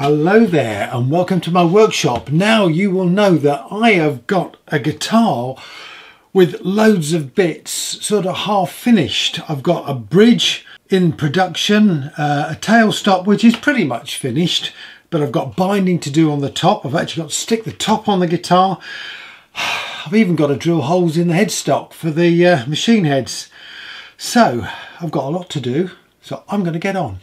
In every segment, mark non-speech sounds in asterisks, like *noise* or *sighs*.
Hello there and welcome to my workshop. Now you will know that I have got a guitar with loads of bits sort of half finished. I've got a bridge in production, uh, a tail stop which is pretty much finished but I've got binding to do on the top. I've actually got to stick the top on the guitar. *sighs* I've even got to drill holes in the headstock for the uh, machine heads. So I've got a lot to do so I'm going to get on.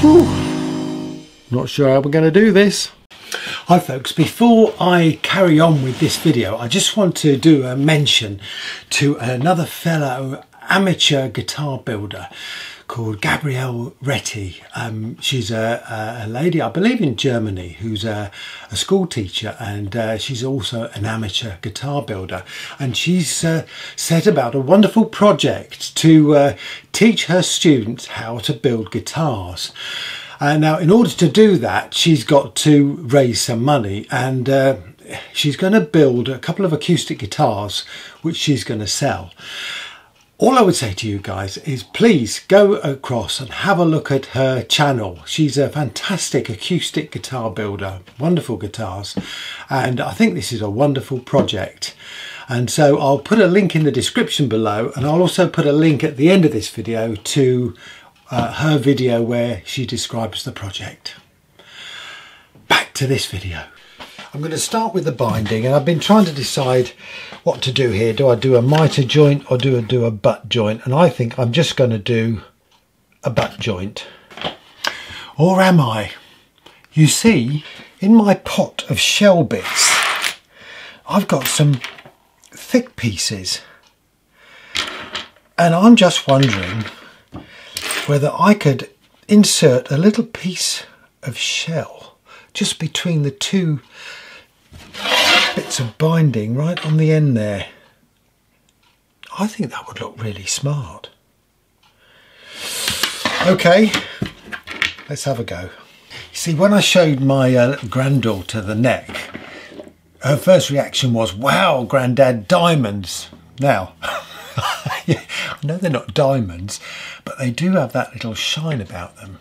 Whew. Not sure how we're going to do this. Hi folks, before I carry on with this video, I just want to do a mention to another fellow amateur guitar builder called Gabriele Rêti. Um, she's a, a, lady, I believe in Germany, who's a, a school teacher and uh, she's also an amateur guitar builder. And she's uh, set about a wonderful project to uh, teach her students how to build guitars. Uh, now, in order to do that, she's got to raise some money and uh, she's going to build a couple of acoustic guitars which she's going to sell all I would say to you guys is please go across and have a look at her channel. She's a fantastic acoustic guitar builder, wonderful guitars, and I think this is a wonderful project. And so I'll put a link in the description below and I'll also put a link at the end of this video to uh, her video where she describes the project. Back to this video. I'm going to start with the binding and I've been trying to decide what to do here. Do I do a mitre joint or do I do a butt joint? And I think I'm just going to do a butt joint. Or am I? You see, in my pot of shell bits, I've got some thick pieces. And I'm just wondering whether I could insert a little piece of shell just between the two bits of binding right on the end there. I think that would look really smart. Okay, let's have a go. You see, when I showed my uh, granddaughter the neck, her first reaction was, wow, granddad, diamonds. Now, *laughs* I know they're not diamonds, but they do have that little shine about them.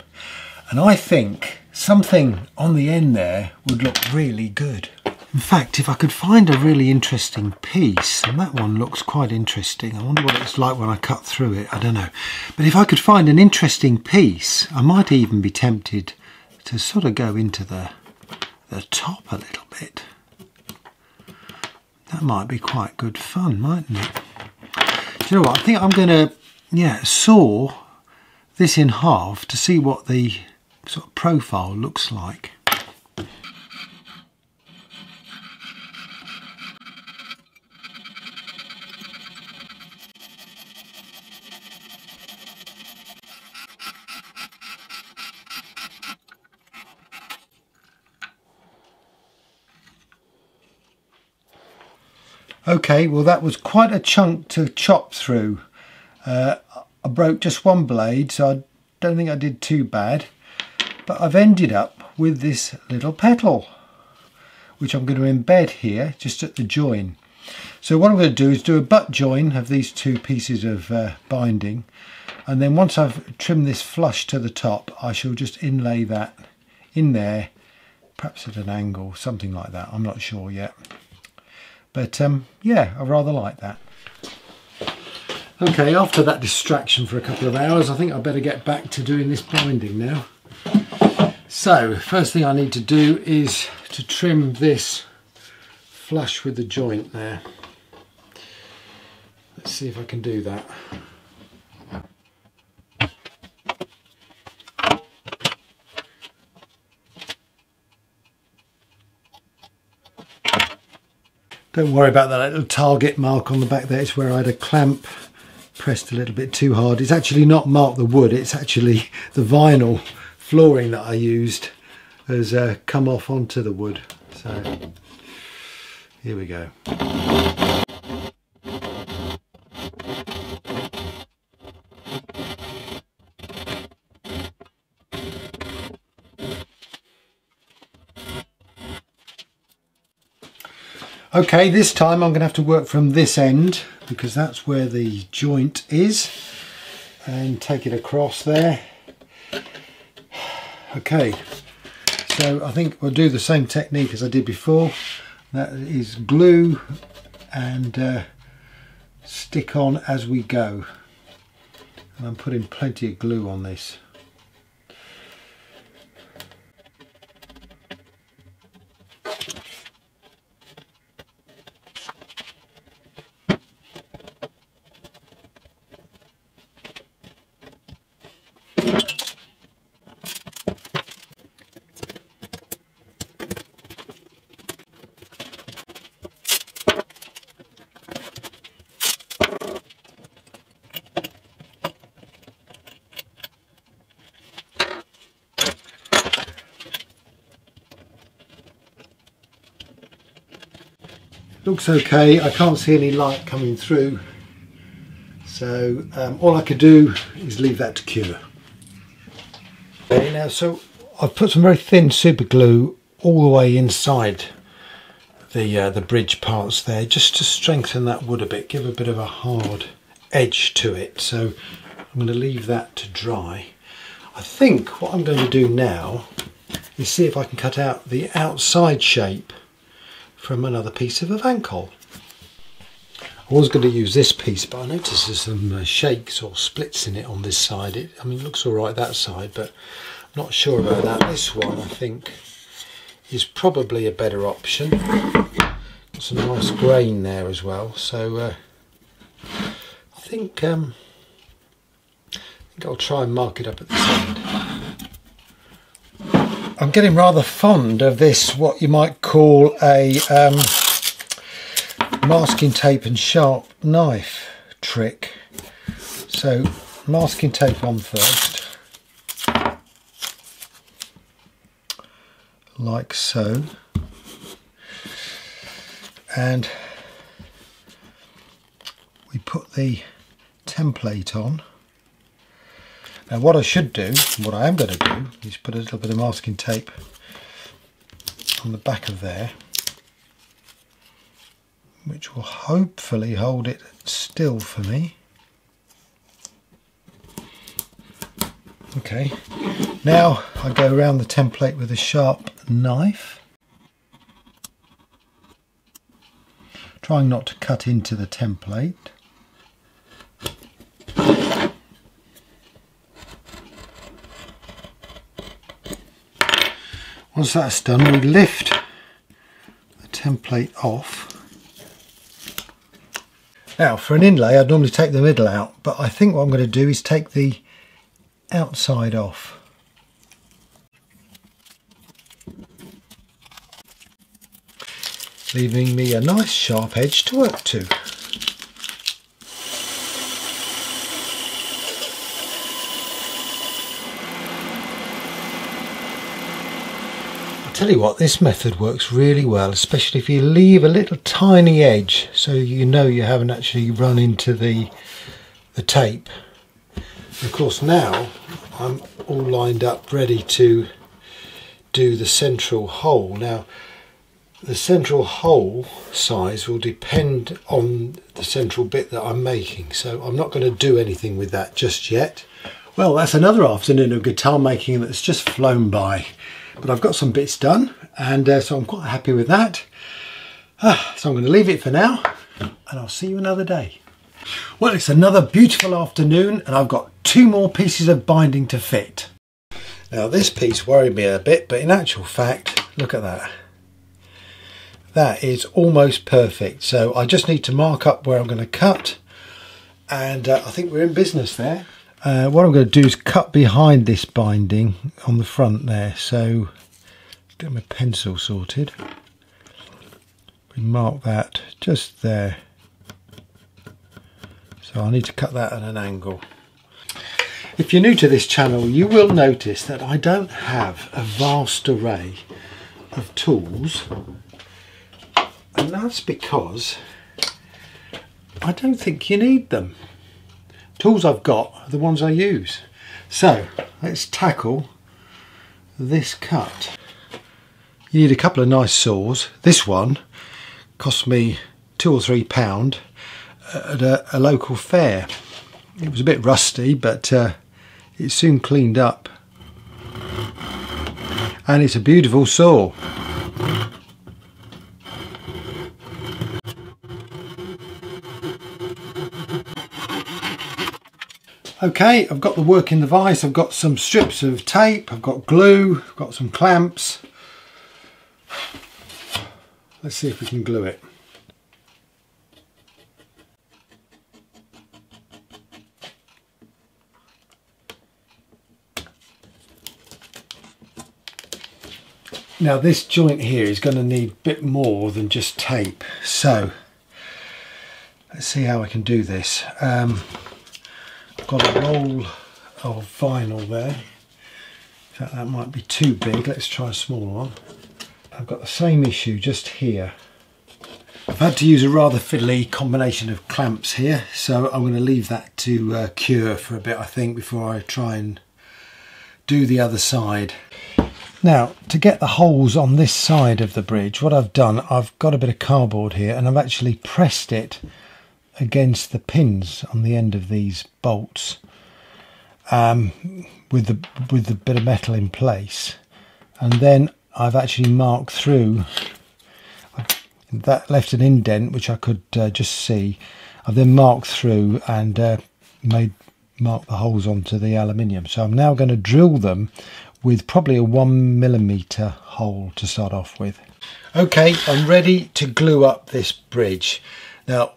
And I think something on the end there would look really good. In fact, if I could find a really interesting piece, and that one looks quite interesting, I wonder what it's like when I cut through it, I don't know. But if I could find an interesting piece, I might even be tempted to sort of go into the, the top a little bit. That might be quite good fun, mightn't it? Do you know what, I think I'm going to, yeah, saw this in half to see what the sort of profile looks like. Okay, well that was quite a chunk to chop through. Uh, I broke just one blade, so I don't think I did too bad. But I've ended up with this little petal, which I'm going to embed here, just at the join. So what I'm going to do is do a butt join of these two pieces of uh, binding. And then once I've trimmed this flush to the top, I shall just inlay that in there, perhaps at an angle, something like that. I'm not sure yet. But um, yeah, I rather like that. Okay, after that distraction for a couple of hours, I think I better get back to doing this binding now. So, first thing I need to do is to trim this flush with the joint there. Let's see if I can do that. Don't worry about that little target mark on the back there. It's where I had a clamp pressed a little bit too hard. It's actually not marked the wood. It's actually *laughs* the vinyl flooring that I used has uh, come off onto the wood. So here we go. Okay, this time I'm going to have to work from this end because that's where the joint is. and take it across there. Okay, so I think we'll do the same technique as I did before. That is glue and uh, stick on as we go. And I'm putting plenty of glue on this. Looks okay. I can't see any light coming through. So um, all I could do is leave that to cure. Okay now so I've put some very thin super glue all the way inside the uh, the bridge parts there just to strengthen that wood a bit give a bit of a hard edge to it. So I'm going to leave that to dry. I think what I'm going to do now is see if I can cut out the outside shape from another piece of Ovangkol. I was going to use this piece but I noticed there's some uh, shakes or splits in it on this side. It, I mean it looks alright that side but I'm not sure about that. This one I think is probably a better option. Got some nice grain there as well so uh, I think um, I think I'll try and mark it up at this end. I'm getting rather fond of this, what you might call a um, masking tape and sharp knife trick. So masking tape on first, like so, and we put the template on now what I should do, what I am going to do, is put a little bit of masking tape on the back of there which will hopefully hold it still for me. Okay, now I go around the template with a sharp knife, trying not to cut into the template. Once that's done, we lift the template off. Now, for an inlay, I'd normally take the middle out, but I think what I'm going to do is take the outside off. Leaving me a nice sharp edge to work to. Tell you what this method works really well especially if you leave a little tiny edge so you know you haven't actually run into the the tape. Of course now I'm all lined up ready to do the central hole. Now the central hole size will depend on the central bit that I'm making so I'm not going to do anything with that just yet. Well that's another afternoon of guitar making that's just flown by but I've got some bits done and uh, so I'm quite happy with that. Ah, so I'm going to leave it for now and I'll see you another day. Well, it's another beautiful afternoon and I've got two more pieces of binding to fit. Now this piece worried me a bit, but in actual fact, look at that. That is almost perfect. So I just need to mark up where I'm going to cut and uh, I think we're in business there. Uh, what I'm going to do is cut behind this binding on the front there. So get my pencil sorted. We mark that just there. So I need to cut that at an angle. If you're new to this channel, you will notice that I don't have a vast array of tools. And that's because I don't think you need them tools I've got are the ones I use. So let's tackle this cut. You need a couple of nice saws. This one cost me two or three pound at a, a local fair It was a bit rusty, but uh, it soon cleaned up. And it's a beautiful saw. Okay, I've got the work in the vise, I've got some strips of tape, I've got glue, I've got some clamps. Let's see if we can glue it. Now this joint here is going to need a bit more than just tape. So let's see how I can do this. Um, got a roll of vinyl there. In fact that might be too big. Let's try a smaller one. I've got the same issue just here. I've had to use a rather fiddly combination of clamps here so I'm going to leave that to uh, cure for a bit I think before I try and do the other side. Now, to get the holes on this side of the bridge, what I've done, I've got a bit of cardboard here and I've actually pressed it against the pins on the end of these bolts um, with the with the bit of metal in place. And then I've actually marked through, that left an indent which I could uh, just see. I've then marked through and uh, made mark the holes onto the aluminium. So I'm now going to drill them with probably a one millimeter hole to start off with. Okay, I'm ready to glue up this bridge. Now,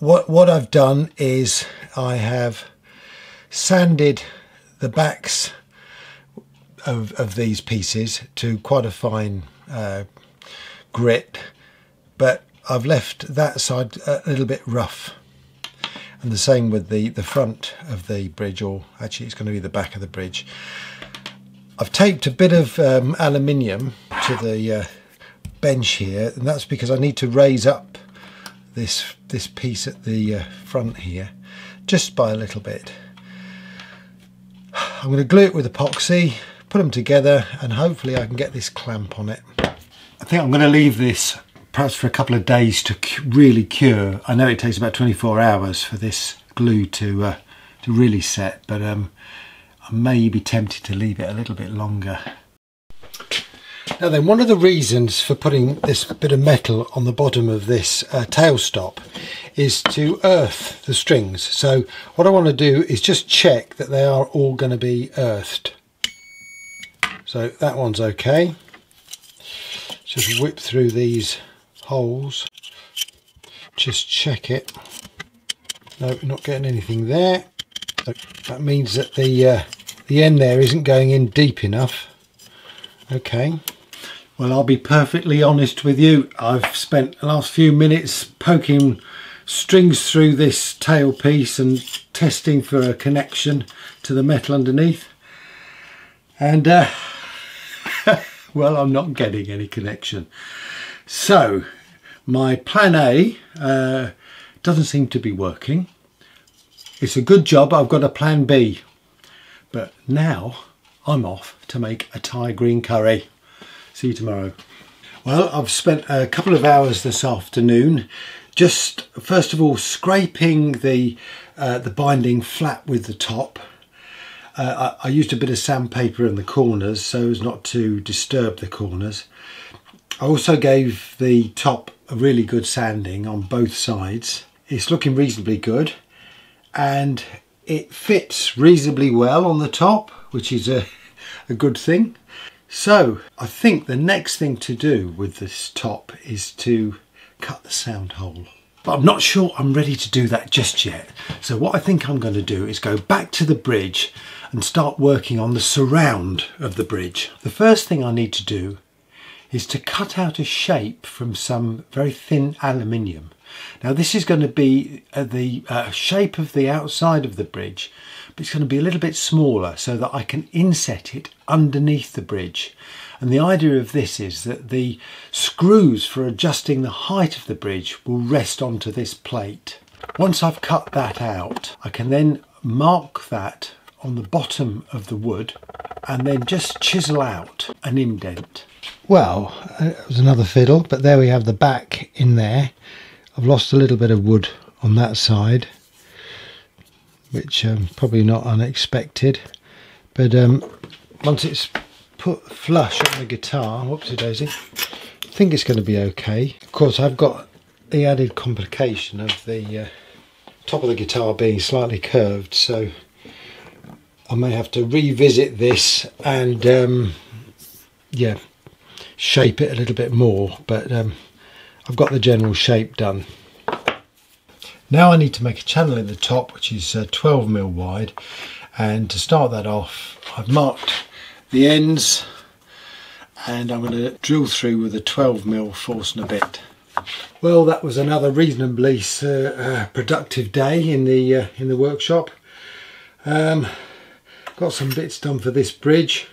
what, what I've done is I have sanded the backs of, of these pieces to quite a fine uh, grit, but I've left that side a little bit rough. And the same with the, the front of the bridge, or actually it's going to be the back of the bridge. I've taped a bit of um, aluminium to the uh, bench here and that's because I need to raise up this this piece at the uh, front here just by a little bit. I'm going to glue it with epoxy, put them together and hopefully I can get this clamp on it. I think I'm going to leave this perhaps for a couple of days to really cure. I know it takes about 24 hours for this glue to uh, to really set but um, I may be tempted to leave it a little bit longer. Now then, one of the reasons for putting this bit of metal on the bottom of this uh, tailstop is to earth the strings. So what I want to do is just check that they are all going to be earthed. So that one's okay. Just whip through these holes. Just check it. No, not getting anything there. That means that the uh, the end there isn't going in deep enough. Okay. Well, I'll be perfectly honest with you. I've spent the last few minutes poking strings through this tailpiece and testing for a connection to the metal underneath. And, uh, *laughs* well, I'm not getting any connection. So, my plan A uh, doesn't seem to be working. It's a good job I've got a plan B but now I'm off to make a Thai green curry. See you tomorrow. Well, I've spent a couple of hours this afternoon just first of all scraping the uh, the binding flat with the top. Uh, I, I, used a bit of sandpaper in the corners so as not to disturb the corners. I also gave the top a really good sanding on both sides. It's looking reasonably good and it fits reasonably well on the top, which is a, *laughs* a good thing. So I think the next thing to do with this top is to cut the sound hole. But I'm not sure I'm ready to do that just yet. So what I think I'm going to do is go back to the bridge and start working on the surround of the bridge. The first thing I need to do is to cut out a shape from some very thin aluminium now this is going to be uh, the uh, shape of the outside of the bridge, it's going to be a little bit smaller so that I can inset it underneath the bridge. And the idea of this is that the screws for adjusting the height of the bridge will rest onto this plate. Once I've cut that out, I can then mark that on the bottom of the wood and then just chisel out an indent. Well, uh, it was another fiddle, but there we have the back in there. I've lost a little bit of wood on that side which um, probably not unexpected. But um, once it's put flush on the guitar, whoopsie daisy, I think it's going to be okay. Of course, I've got the added complication of the uh, top of the guitar being slightly curved, so I may have to revisit this and um, yeah, shape it a little bit more. But um, I've got the general shape done. Now I need to make a channel in the top which is uh, 12 mil wide and to start that off I've marked the ends and I'm going to drill through with a 12 mil Forstner bit. Well that was another reasonably uh, uh, productive day in the uh, in the workshop. Um, got some bits done for this bridge.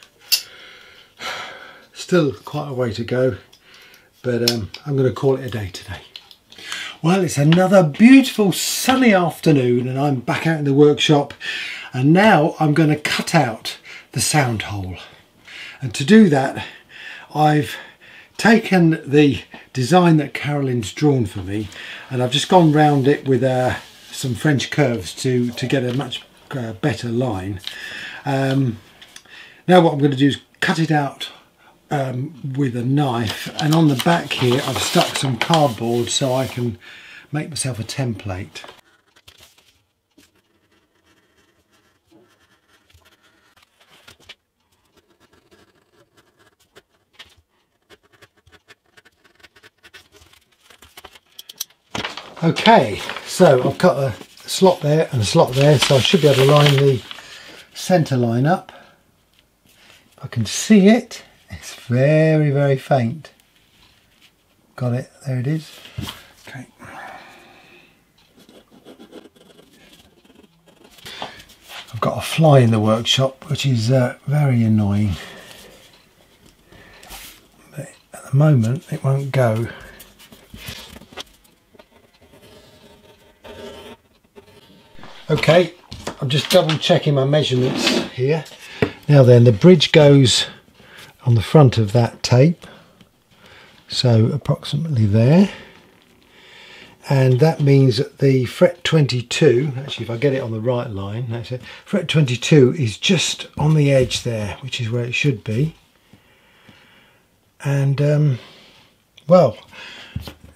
Still quite a way to go but um, I'm going to call it a day today. Well, it's another beautiful sunny afternoon and I'm back out in the workshop and now I'm going to cut out the sound hole. And to do that, I've taken the design that Carolyn's drawn for me and I've just gone round it with uh, some French curves to, to get a much uh, better line. Um, now what I'm going to do is cut it out um, with a knife and on the back here I've stuck some cardboard so I can make myself a template. Okay, so I've cut a slot there and a slot there, so I should be able to line the centre line up. I can see it. Very, very faint. Got it, there it is. Okay. I've got a fly in the workshop, which is uh, very annoying. But at the moment, it won't go. Okay, I'm just double checking my measurements here. Now then, the bridge goes on the front of that tape. So approximately there. And that means that the fret 22 actually if I get it on the right line that's it. Fret 22 is just on the edge there which is where it should be. And um, well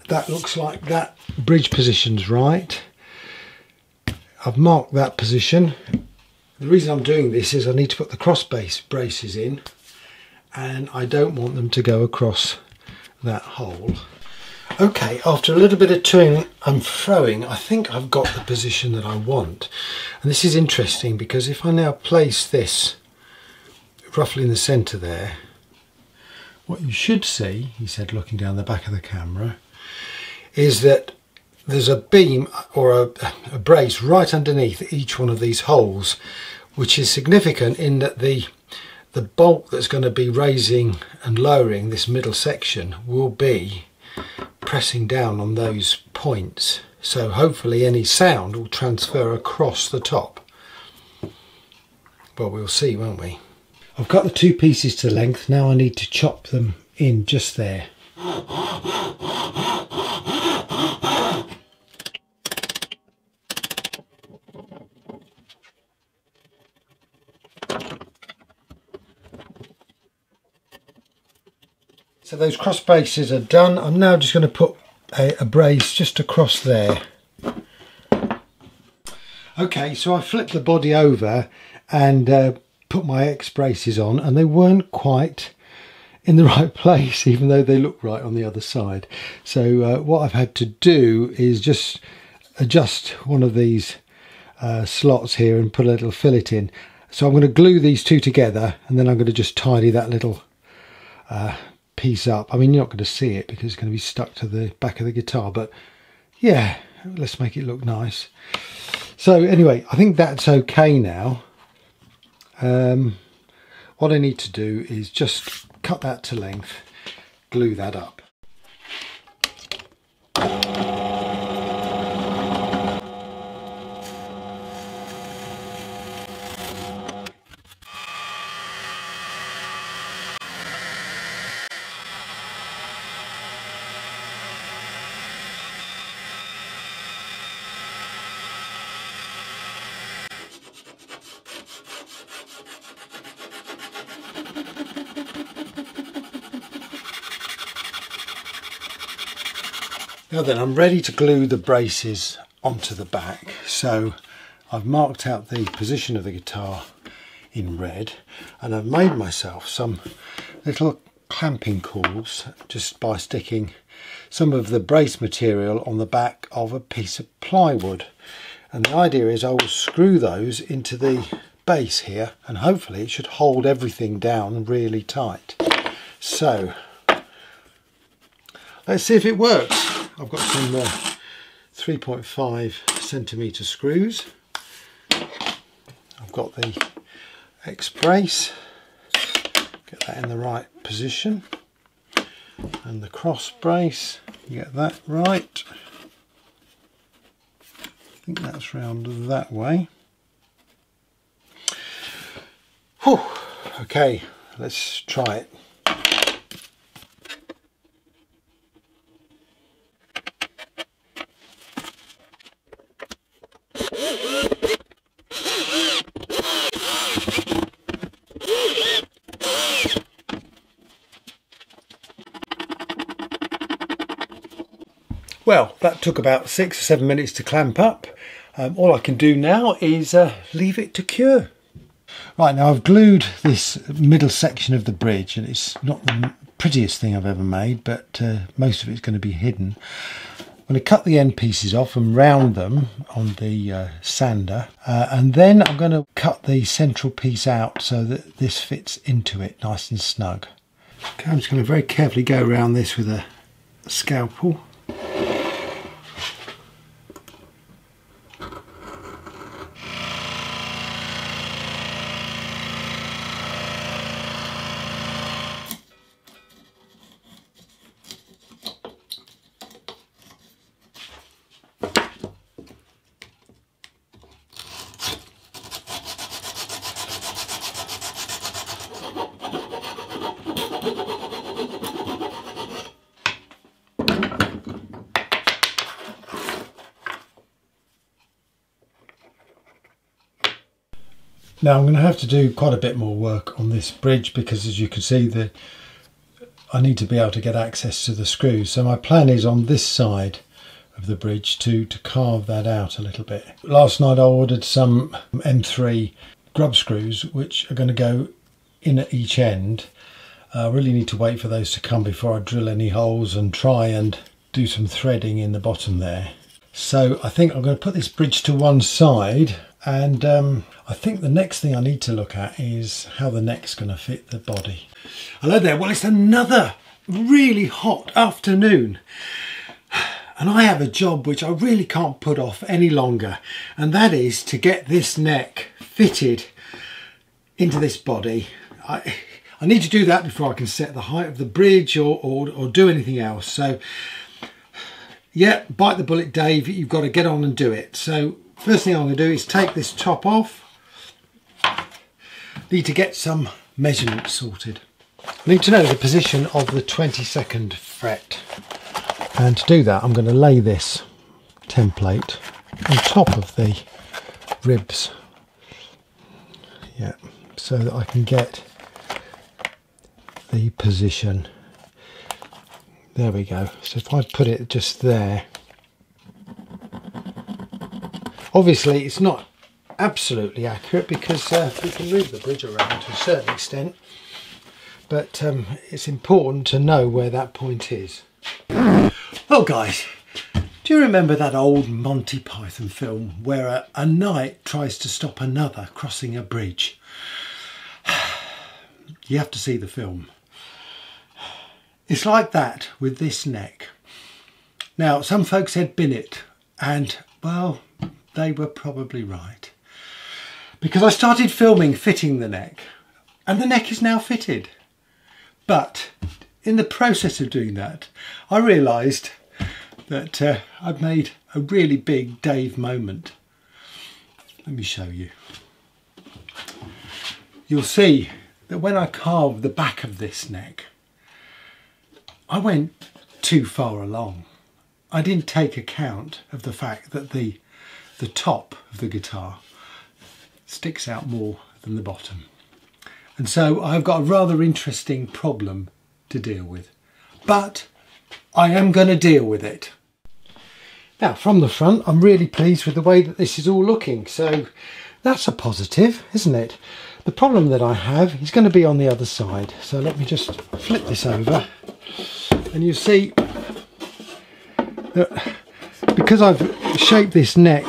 that looks like that bridge position's right. I've marked that position. The reason I'm doing this is I need to put the cross base braces in and I don't want them to go across that hole. Okay, after a little bit of toing and throwing, I think I've got the position that I want. And this is interesting because if I now place this roughly in the centre there, what you should see, he said looking down the back of the camera, is that there's a beam or a, a brace right underneath each one of these holes, which is significant in that the the bolt that's going to be raising and lowering this middle section will be pressing down on those points. So hopefully any sound will transfer across the top. Well we'll see won't we? I've got the two pieces to length. Now I need to chop them in just there So those cross braces are done. I'm now just going to put a, a brace just across there. Okay, so I flipped the body over and uh, put my X braces on and they weren't quite in the *laughs* right place even though they look right on the other side. So uh, what I've had to do is just adjust one of these uh, slots here and put a little fillet in. So I'm going to glue these two together and then I'm going to just tidy that little uh, piece up. I mean, you're not going to see it because it's going to be stuck to the back of the guitar, but yeah, let's make it look nice. So anyway, I think that's okay now. Um, what I need to do is just cut that to length, glue that up. Now then, I'm ready to glue the braces onto the back. So I've marked out the position of the guitar in red and I've made myself some little clamping cauls just by sticking some of the brace material on the back of a piece of plywood. And the idea is I will screw those into the base here and hopefully it should hold everything down really tight. So let's see if it works I've got some uh, 3.5 centimeter screws. I've got the X brace. Get that in the right position. And the cross brace. Get that right. I think that's round that way. Whew. okay let's try it Well, that took about six or seven minutes to clamp up. Um, all I can do now is uh, leave it to cure. Right, now I've glued this middle section of the bridge and it's not the prettiest thing I've ever made, but uh, most of it's going to be hidden. I'm going to cut the end pieces off and round them on the uh, sander uh, and then I'm going to cut the central piece out so that this fits into it nice and snug. Okay, I'm just going to very carefully go around this with a scalpel Now I'm going to have to do quite a bit more work on this bridge because as you can see the I need to be able to get access to the screws. So my plan is on this side of the bridge to, to carve that out a little bit. Last night I ordered some M3 grub screws which are going to go in at each end. I really need to wait for those to come before I drill any holes and try and do some threading in the bottom there. So I think I'm going to put this bridge to one side and um, I think the next thing I need to look at is how the neck's going to fit the body. Hello there, well it's another really hot afternoon and I have a job which I really can't put off any longer and that is to get this neck fitted into this body. I, I need to do that before I can set the height of the bridge or, or, or do anything else. So yeah, bite the bullet Dave, you've got to get on and do it. So First thing I'm going to do is take this top off. Need to get some measurements sorted. Need to know the position of the 22nd fret. And to do that I'm going to lay this template on top of the ribs. Yeah, so that I can get the position. There we go. So if I put it just there Obviously it's not absolutely accurate because uh, we can move the bridge around to a certain extent but um, it's important to know where that point is. Well guys, do you remember that old Monty Python film where a, a knight tries to stop another crossing a bridge? *sighs* you have to see the film. It's like that with this neck. Now some folks said bin it and well they were probably right. Because I started filming fitting the neck and the neck is now fitted. But in the process of doing that, I realised that uh, I'd made a really big Dave moment. Let me show you. You'll see that when I carved the back of this neck, I went too far along. I didn't take account of the fact that the the top of the guitar sticks out more than the bottom. And so I've got a rather interesting problem to deal with. But I am going to deal with it. Now from the front I'm really pleased with the way that this is all looking so that's a positive isn't it? The problem that I have is going to be on the other side so let me just flip this over and you see that because I've shaped this neck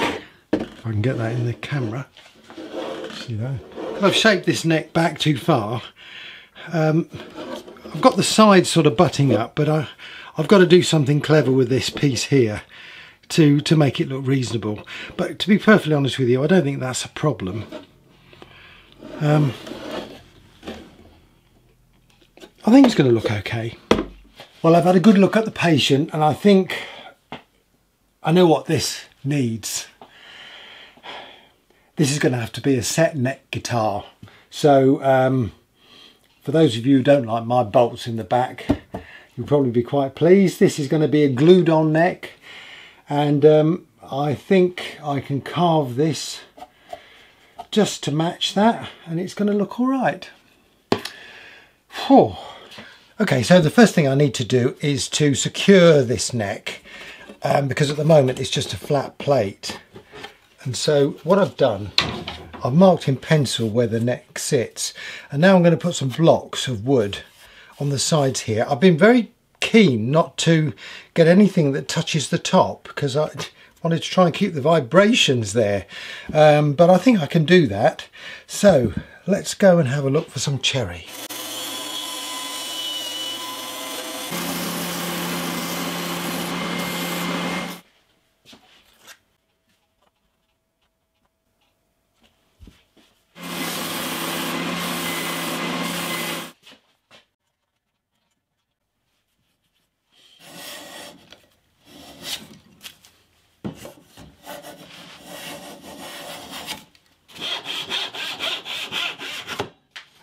if I can get that in the camera. See that I've shaped this neck back too far um, I've got the sides sort of butting up but I, I've got to do something clever with this piece here to to make it look reasonable. But to be perfectly honest with you I don't think that's a problem. Um, I think it's going to look okay. Well I've had a good look at the patient and I think I know what this needs this is going to have to be a set neck guitar so um, for those of you who don't like my bolts in the back, you'll probably be quite pleased. This is going to be a glued on neck and um, I think I can carve this just to match that and it's going to look all right. Whew. Okay, so the first thing I need to do is to secure this neck um, because at the moment it's just a flat plate. And so what I've done I've marked in pencil where the neck sits and now I'm going to put some blocks of wood on the sides here. I've been very keen not to get anything that touches the top because I wanted to try and keep the vibrations there um, but I think I can do that so let's go and have a look for some cherry.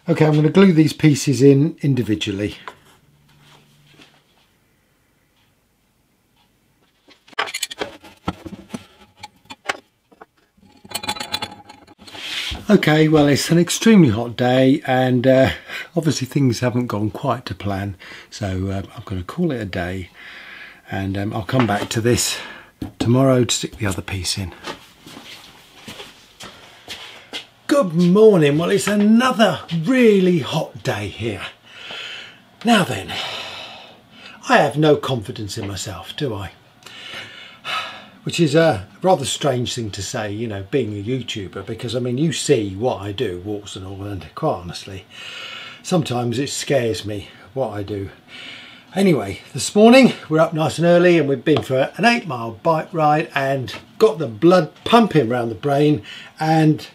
Okay, I'm going to glue these pieces in individually. Okay, well it's an extremely hot day and uh, obviously things haven't gone quite to plan so uh, I'm going to call it a day and um, I'll come back to this tomorrow to stick the other piece in. Good morning. Well, it's another really hot day here. Now then, I have no confidence in myself, do I? Which is a rather strange thing to say, you know, being a YouTuber, because I mean, you see what I do, walks and all, and quite honestly, sometimes it scares me what I do. Anyway, this morning we're up nice and early and we've been for an eight mile bike ride and got the blood pumping around the brain and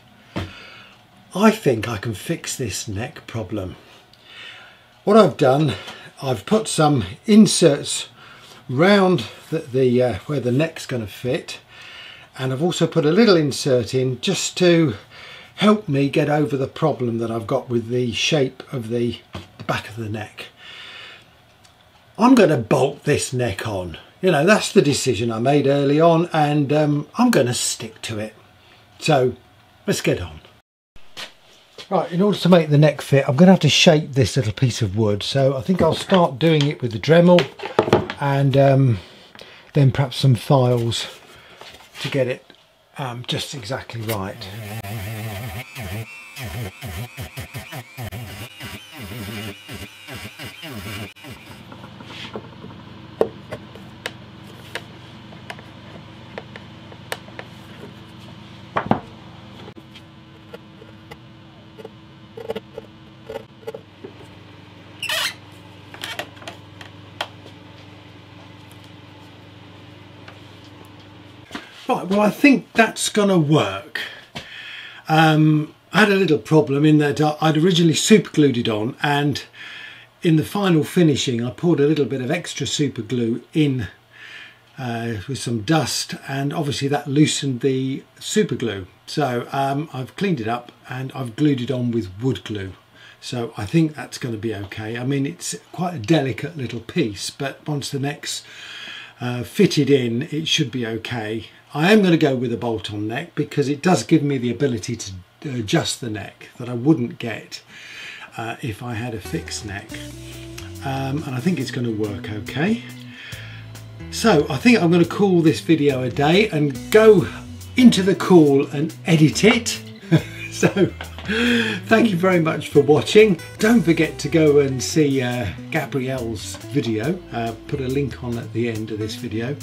I think I can fix this neck problem. What I've done, I've put some inserts round the, the uh, where the neck's going to fit and I've also put a little insert in just to help me get over the problem that I've got with the shape of the, back of the neck. I'm going to bolt this neck on. You know, that's the decision I made early on and um, I'm going to stick to it. So let's get on. Right, in order to make the neck fit, I'm going to have to shape this little piece of wood. So I think I'll start doing it with the Dremel and um, then perhaps some files to get it um, just exactly right. Right, well I think that's going to work. Um, I had a little problem in that I'd originally super glued it on and in the final finishing I poured a little bit of extra super glue in uh, with some dust and obviously that loosened the super glue. So um, I've cleaned it up and I've glued it on with wood glue. So I think that's going to be okay. I mean it's quite a delicate little piece but once the neck's uh, fitted in it should be okay I am going to go with a bolt-on neck because it does give me the ability to adjust the neck that I wouldn't get uh, if I had a fixed neck um, and I think it's going to work okay So I think I'm going to call this video a day and go into the call and edit it. *laughs* so thank you very much for watching. Don't forget to go and see uh, Gabriele's video. Uh, put a link on at the end of this video.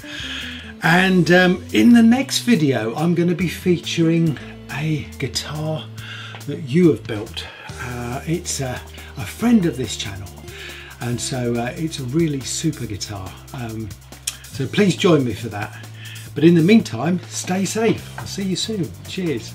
And um, in the next video, I'm going to be featuring a guitar that you have built. Uh, it's a, a, friend of this channel. And so uh, it's a really super guitar. Um, so please join me for that. But in the meantime, stay safe. I'll see you soon. Cheers.